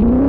you.